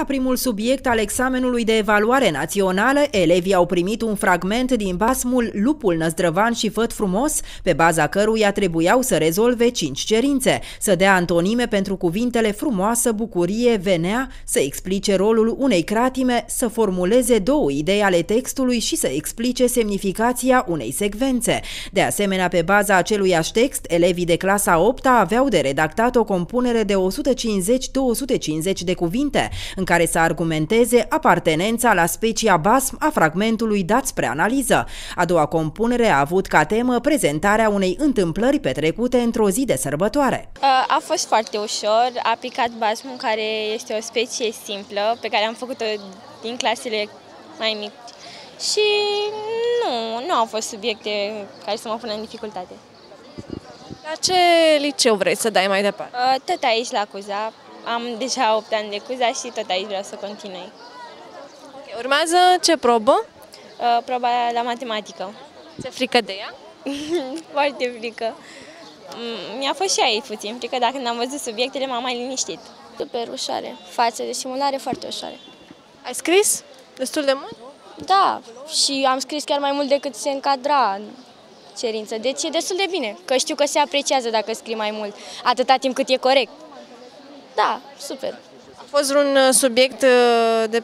La primul subiect al examenului de evaluare națională, elevii au primit un fragment din basmul Lupul Năzdrăvan și Făt frumos, pe baza căruia trebuiau să rezolve cinci cerințe, să dea antonime pentru cuvintele frumoasă, bucurie, venea, să explice rolul unei cratime, să formuleze două idei ale textului și să explice semnificația unei secvențe. De asemenea, pe baza aceluiași text, elevii de clasa 8 aveau de redactat o compunere de 150-250 de cuvinte, în care să argumenteze apartenența la specia basm a fragmentului dat spre analiză. A doua compunere a avut ca temă prezentarea unei întâmplări petrecute într-o zi de sărbătoare. A fost foarte ușor, a aplicat basmul, care este o specie simplă, pe care am făcut-o din clasele mai mici. Și nu, nu au fost subiecte care să mă pună în dificultate. La ce liceu vrei să dai mai departe? Tot aici la Cuza, am deja 8 ani de Cuza și tot aici vreau să continui. Okay, urmează ce probă? Uh, proba la matematică. Ți-e frică de ea? Foarte frică. Mm, mi-a fost și aici puțin frică, dacă când am văzut subiectele m-am mai liniștit. Super ușoare. Față de simulare foarte ușoare. Ai scris destul de mult? Da, și am scris chiar mai mult decât se încadra în cerință. Deci e destul de bine, că știu că se apreciază dacă scrii mai mult, atâta timp cât e corect. Da, super. A fost un uh, subiect uh, de,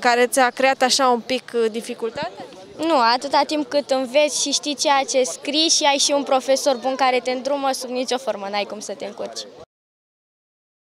care ți-a creat așa un pic uh, dificultate? Nu, atâta timp cât înveți și știi ceea ce scrii și ai și un profesor bun care te îndrumă sub nicio formă, n-ai cum să te încurci.